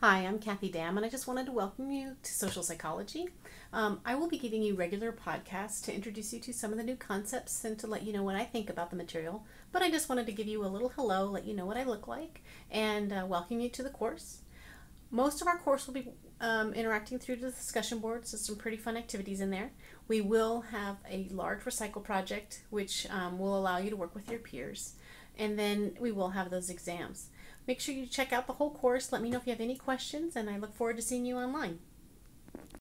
Hi, I'm Kathy Damm, and I just wanted to welcome you to Social Psychology. Um, I will be giving you regular podcasts to introduce you to some of the new concepts and to let you know what I think about the material. But I just wanted to give you a little hello, let you know what I look like, and uh, welcome you to the course. Most of our course will be um, interacting through the discussion boards. There's some pretty fun activities in there. We will have a large recycle project, which um, will allow you to work with your peers. And then we will have those exams. Make sure you check out the whole course. Let me know if you have any questions, and I look forward to seeing you online.